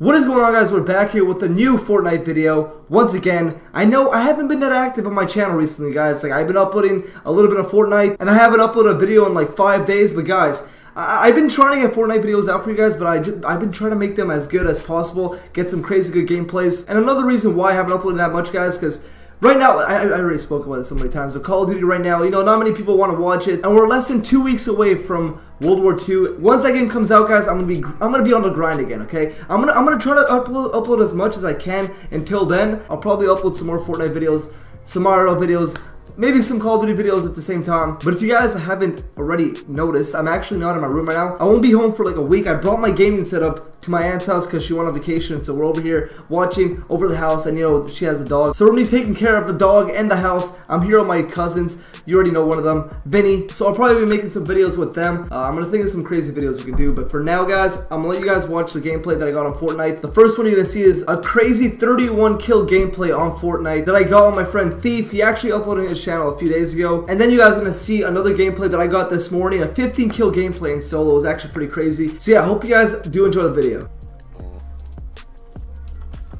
What is going on guys, we're back here with a new Fortnite video. Once again, I know I haven't been that active on my channel recently guys, like I've been uploading a little bit of Fortnite and I haven't uploaded a video in like 5 days, but guys, I have been trying to get Fortnite videos out for you guys, but I I've been trying to make them as good as possible, get some crazy good gameplays, and another reason why I haven't uploaded that much guys, because Right now, I, I, already spoke about it so many times, but Call of Duty right now, you know, not many people want to watch it, and we're less than two weeks away from World War II. Once that game comes out, guys, I'm gonna be I'm gonna be on the grind again. Okay, I'm gonna I'm gonna try to upload upload as much as I can. Until then, I'll probably upload some more Fortnite videos, some Mario videos, maybe some Call of Duty videos at the same time. But if you guys haven't already noticed, I'm actually not in my room right now. I won't be home for like a week. I brought my gaming setup to my aunt's house because she went on vacation. So we're over here watching over the house and you know, she has a dog. So we're gonna be taking care of the dog and the house. I'm here with my cousins. You already know one of them, Vinny. So I'll probably be making some videos with them. Uh, I'm gonna think of some crazy videos we can do. But for now, guys, I'm gonna let you guys watch the gameplay that I got on Fortnite. The first one you're gonna see is a crazy 31 kill gameplay on Fortnite that I got on my friend Thief. He actually uploaded his channel a few days ago. And then you guys are gonna see another gameplay that I got this morning, a 15 kill gameplay in solo. It was actually pretty crazy. So yeah, I hope you guys do enjoy the video.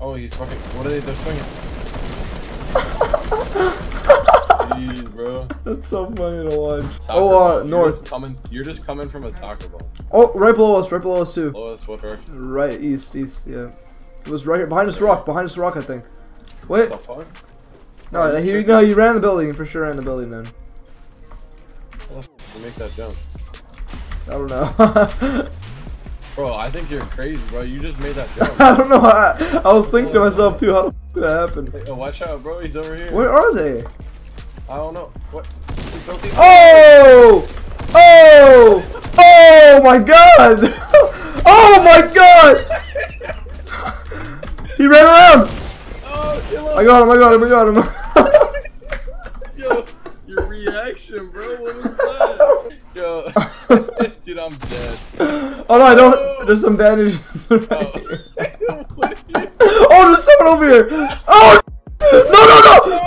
Oh, he's fucking. What are they? They're swinging. Jeez, bro. That's so funny to watch. Soccer oh, uh, north. You're just, coming, you're just coming from a soccer ball. Oh, right below us, right below us too. Below us, what direction? Right, east, east, yeah. It was right here, behind this rock, behind this rock, I think. Wait. No, he, no, he ran the building, for sure ran the building then. How you make that jump? I don't know. Bro, I think you're crazy, bro. You just made that jump. I don't know. I, I was thinking to myself too. How did that happen? Hey, oh, watch out, bro. He's over here. Where are they? I don't know. What? Oh! Oh! Oh my god! oh my god! he ran around! Oh, I got him, I got him, I got him. Yo, your bro. What was that? Yo, dude, I'm dead. Oh no, I don't. There's some bandages. Right Oh. oh, there's someone over here. Oh! No, no, no!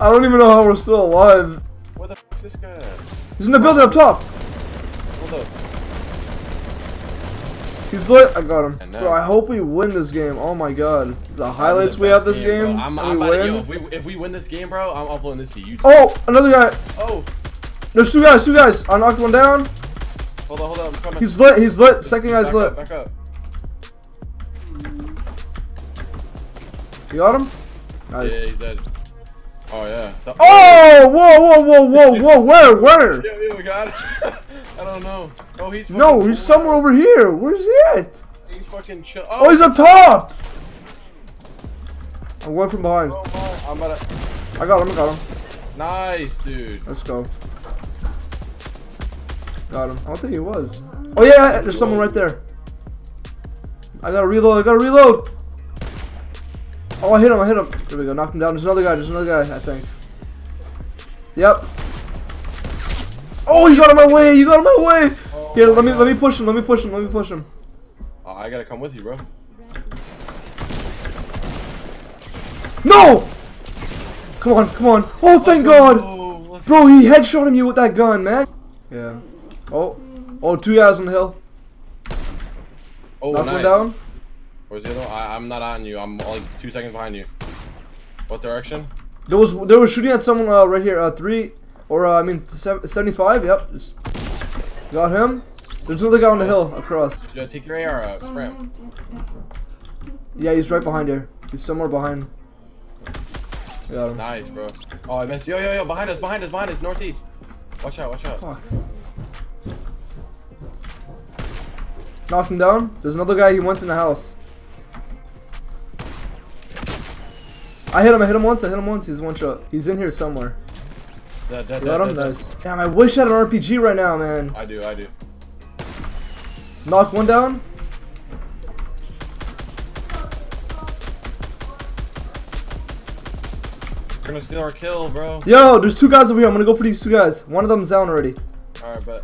I don't even know how we're still alive. Where the fuck is this guy at? He's in the building up top. Hold up. He's lit. I got him. Bro, I hope we win this game. Oh my god. The highlights the we have this game. bro. I'm, I'm we to, win. yo, if, we, if we win this game, bro, I'm uploading this to YouTube. Oh, another guy. Oh, There's two guys, two guys. I knocked one down. hold on, hold on, I'm coming. He's lit. He's lit. Second guy's back lit. Up, back up. You got him? Nice. Yeah, he's dead. Oh yeah. Oh! Whoa, whoa, whoa, whoa, whoa! Where? Where? Yo, yo, we got it. I don't know. Oh, he's No, he's somewhere over here. Where's he at? He's fucking chill. Oh, he's oh. up top! I'm going from behind. Oh, oh I'm about to. I got him, I got him. Nice, dude. Let's go. Got him. I don't think he was. Oh yeah, yeah, there's someone right there. I gotta reload, I gotta reload! Oh, I hit him, I hit him. There we go, knocked him down. There's another guy, there's another guy, I think. Yep. Oh, you got him my way, you got him my way! Oh Here, let me God. let me push him, let me push him, let me push him. Oh, I gotta come with you, bro. No! Come on, come on. Oh, thank God! Oh, Bro, he headshot him you with that gun, man. Yeah. Oh. Oh, two guys on the hill. Oh, Knock nice. one down. Where's the other one? I, I'm not on you. I'm like two seconds behind you. What direction? There was they were shooting at someone uh, right here. Uh, three or uh, I mean 75. Yep. Just got him. There's another guy on the hill across. You gotta take your AR out. Sprint. Yeah, he's right behind here. He's somewhere behind. Got him. Nice, bro. Oh, I missed. Yo, yo, yo. Behind us, behind us, behind us. Northeast. Watch out, watch out. Fuck. Knocked him down. There's another guy. He went in the house. I hit him. I hit him once. I hit him once. He's one shot. He's in here somewhere. Dead, dead, You got dead, him. dead, Damn, I wish I had an RPG right now, man. I do, I do. Knock one down. We're gonna steal our kill, bro. Yo, there's two guys over here. I'm gonna go for these two guys. One of them's down already. Alright, bet.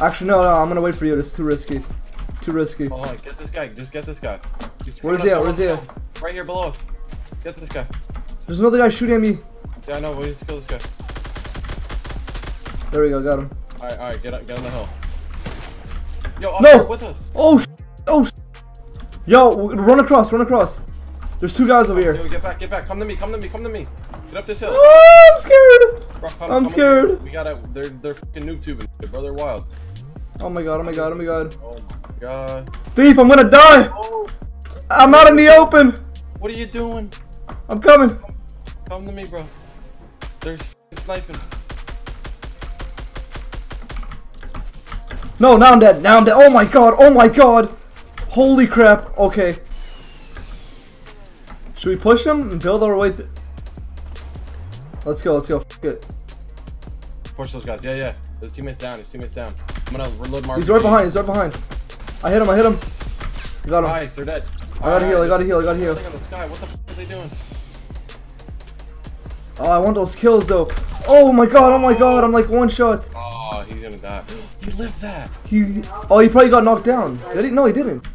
Actually, no, no. I'm gonna wait for you. This is too risky. Too risky. Hold on, get this guy. Just get this guy. Where's he at? Where's he at? Right here below us. Get this guy. There's another guy shooting at me. Yeah, I know. We need to kill this guy. There we go. Got him. Alright, alright. Get up, get on the hill. Yo, up No. with us. Oh, oh, yo, run across, run across. There's two guys over here. Yo, get back, get back. Come to me, come to me, come to me. Get up this hill. Oh, I'm scared. Bro, come- I'm come scared. We gotta. They're they're fucking noob tubing, bro. They're wild. Oh my god, oh my god, oh my god. Oh my god. Thief, I'm gonna die. Oh, I'm out in the open. what are you doing? I'm coming. Come to me, bro. They're sniping. No, now I'm dead. Now I'm dead. Oh my god, oh my god. Holy crap. Okay. Should we push them and build our way? Th let's go, let's go. F it. Push those guys. Yeah, yeah. His teammates down. His teammates down. I'm gonna reload Mark. He's right behind, he's right behind. I hit him, I hit him. I got him. Nice, they're dead. I gotta heal, I gotta heal, I gotta heal. Thing on the sky. What the f are they doing? Oh, I want those kills though. Oh my god, oh my god, I'm like one shot. Oh, he's gonna die. He lived that. He, oh, he probably got knocked down. Did he? No, he didn't.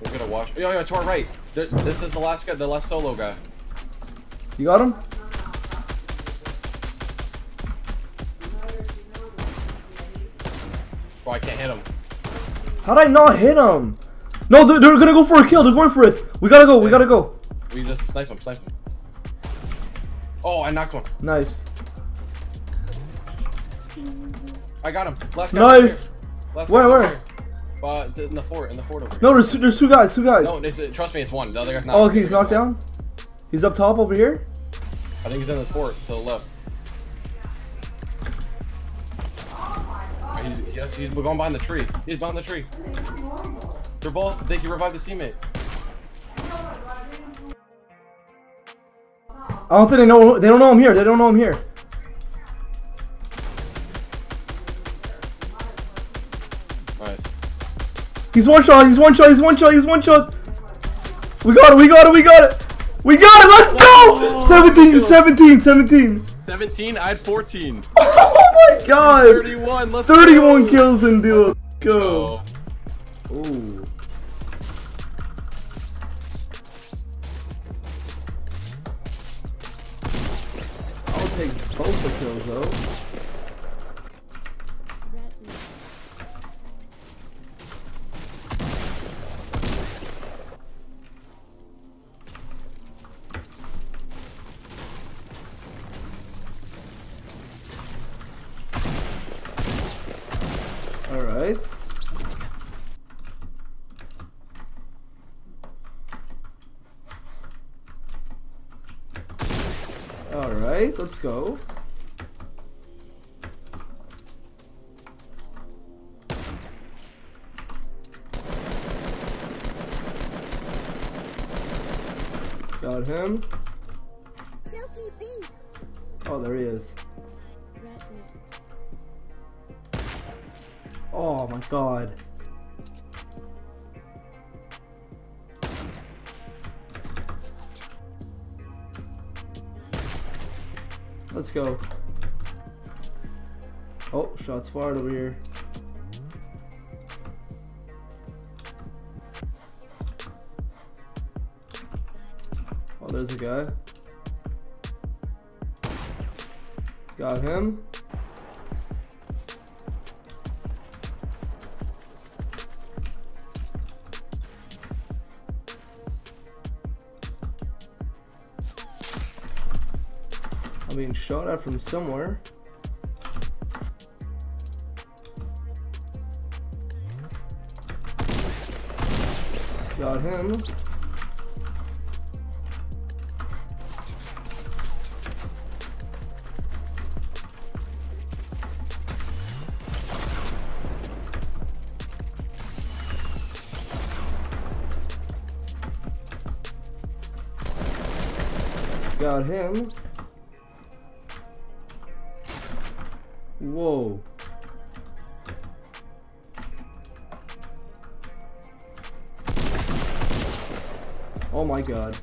We're gonna watch. Yo, yo, to our right. This is the last guy, the last solo guy. You got him? Bro, I can't hit him. How'd I not hit him? No, they're, they're gonna go for a kill. They're going for it. We gotta go. We gotta go. We just snipe him, snipe him. Oh, I knocked one. Nice. I got him. Last guy. Nice. Last Where, guy where? Uh, in the fort, in the fort over here. No, there's two, there's two guys. Two guys. No, they trust me, it's one. The other guy's not. Oh, okay, he's knocked down. He's up top over here. I think he's in this fort to the left. He's, yes, he's going behind the tree. He's behind the tree. They're both. I think revive the teammate. I don't think they know. They don't know I'm here. They don't know I'm here. Nice. He's one shot. He's one shot. He's one shot. He's one shot. We got it. We got it. We got it. We got it. Let's go. Oh, 17, let's go. 17, 17. 17. I had 14. Oh my god. 31. Let's 31 go. kills in duo. Go. Oh. Ooh. Take both the kills though. Alright. Alright, let's go. Got him. Oh, there he is. Oh my god. Let's go. Oh, shots fired over here. Oh, there's a guy. Got him. I'm being shot at from somewhere. Got him. Got him. Whoa. Oh my god.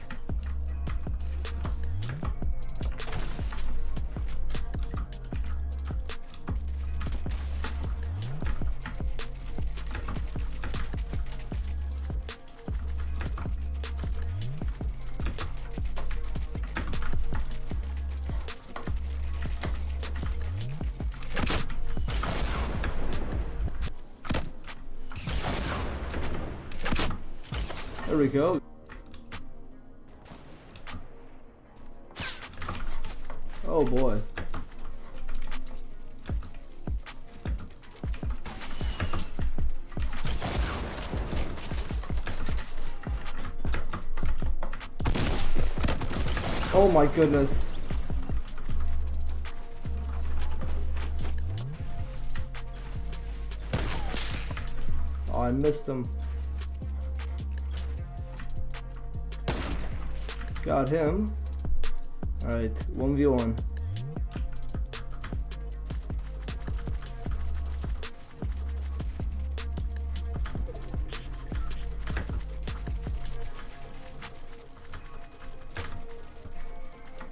We go. Oh boy. Oh my goodness. Oh, I missed him. Got him. Alright, 1v1.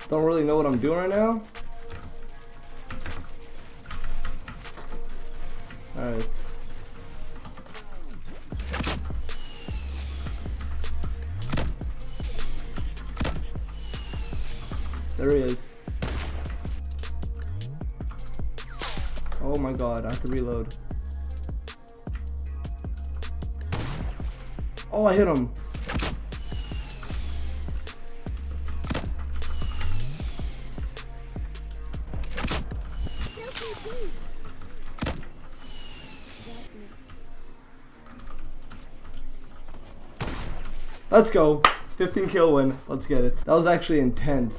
Don't really know what I'm doing right now. Alright. There he is. Oh my god, I have to reload. Oh, I hit him. Let's go. 15 kill win. Let's get it. That was actually intense.